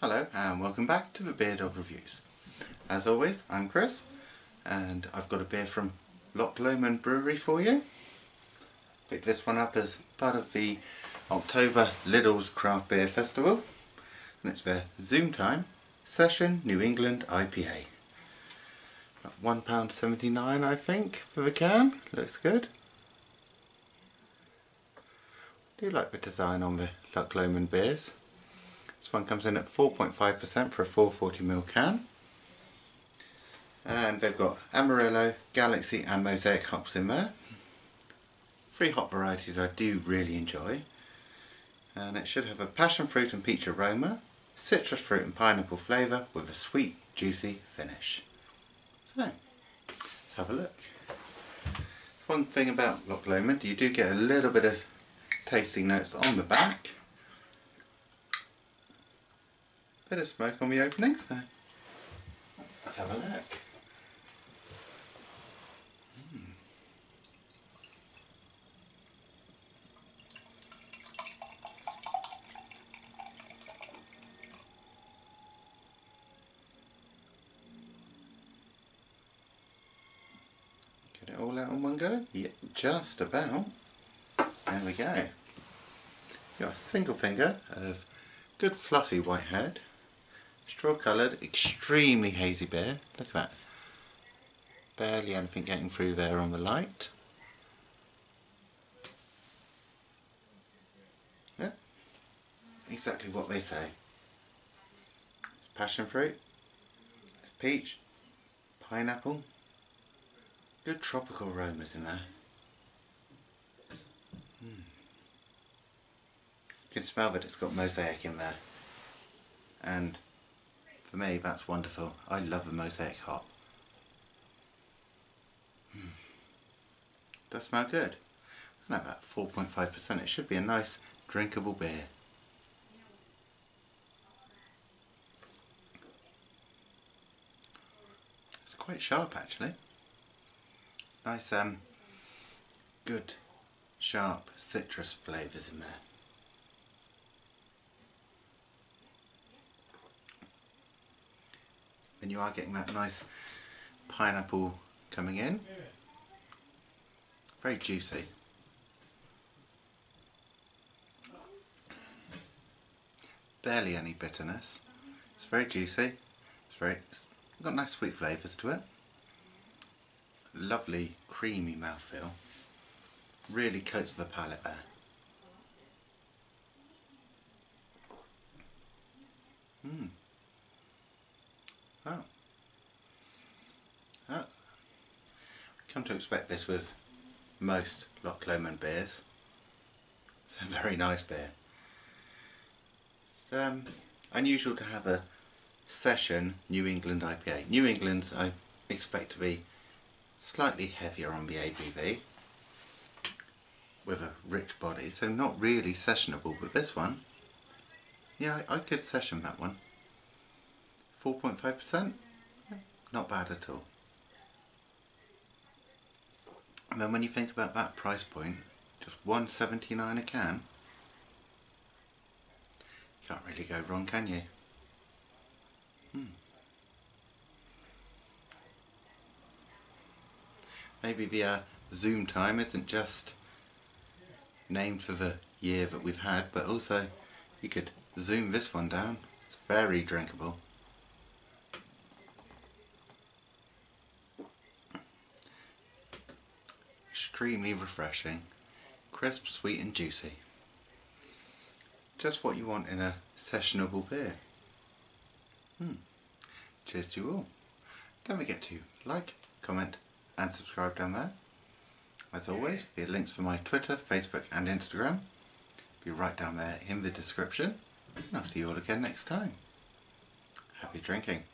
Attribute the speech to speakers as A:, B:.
A: Hello and welcome back to the Beer Dog Reviews. As always, I'm Chris and I've got a beer from Loch Lomond Brewery for you. Picked this one up as part of the October Lidl's Craft Beer Festival and it's their Zoom Time Session New England IPA. £1.79 I think for the can, looks good. do you like the design on the Loch Lomond beers. This one comes in at 4.5% for a 440ml can. And they've got Amarillo, Galaxy and Mosaic hops in there. Three hop varieties I do really enjoy. And it should have a passion fruit and peach aroma, citrus fruit and pineapple flavour with a sweet, juicy finish. So, let's have a look. One thing about Loch Lomond, you do get a little bit of tasting notes on the back. Bit of smoke on the opening, so let's have a look. Mm. Get it all out in one go? Yep, just about. There we go. A single finger of good fluffy white head, straw coloured, extremely hazy beer. Look at that. Barely anything getting through there on the light. Yeah, exactly what they say. It's passion fruit, it's peach, pineapple, good tropical aromas in there. Hmm. You can smell that it's got mosaic in there. And for me that's wonderful. I love a mosaic hop. Mm. Does smell good. And about 4.5%. It should be a nice drinkable beer. It's quite sharp actually. Nice um good sharp citrus flavours in there. And you are getting that nice pineapple coming in. Very juicy. Barely any bitterness. It's very juicy. It's very it's got nice sweet flavours to it. Lovely creamy mouthfeel. Really coats the palate there. Come to expect this with most Loch Lomond beers. It's a very nice beer. It's um, unusual to have a session New England IPA. New England's I expect to be slightly heavier on the ABV with a rich body, so not really sessionable, but this one, yeah, I, I could session that one. 4.5%, not bad at all. And then when you think about that price point, just 179 a can, can't really go wrong can you? Hmm. Maybe the uh, zoom time isn't just named for the year that we've had, but also you could zoom this one down. It's very drinkable. Extremely refreshing, crisp, sweet and juicy. Just what you want in a sessionable beer. Hmm. Cheers to you all. Don't forget to like, comment and subscribe down there. As always, the links for my Twitter, Facebook and Instagram. Be right down there in the description. And I'll see you all again next time. Happy drinking.